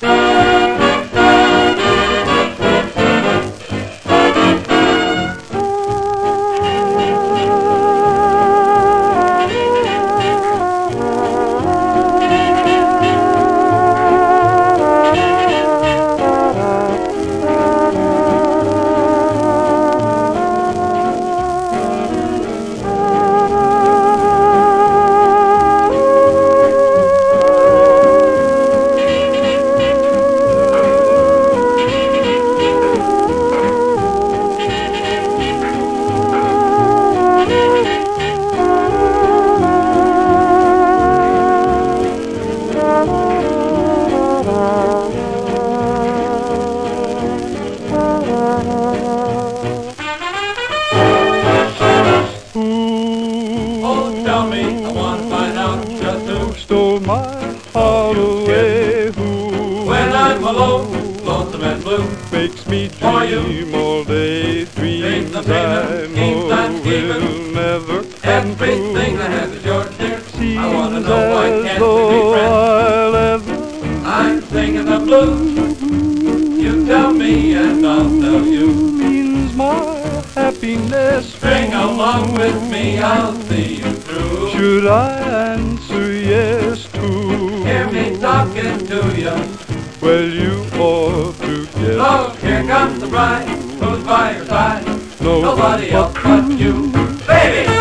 Bye. Oh, tell me, I want to find out just who. stole my heart away. Who When I'm alone, lonesome and blue, makes me dream all day? Dreams I know I'm will never come everything true. I have is yours, dear. Seems I want to know why can't we be friends? I'm singing the blues. You tell me and I'll tell you. means my happiness. String along with me, I'll see you through. Should I answer yes to? Hear me talking to you. Well, you ought to get Look, here comes the bride. Who's by your side? no Nobody else but you, baby.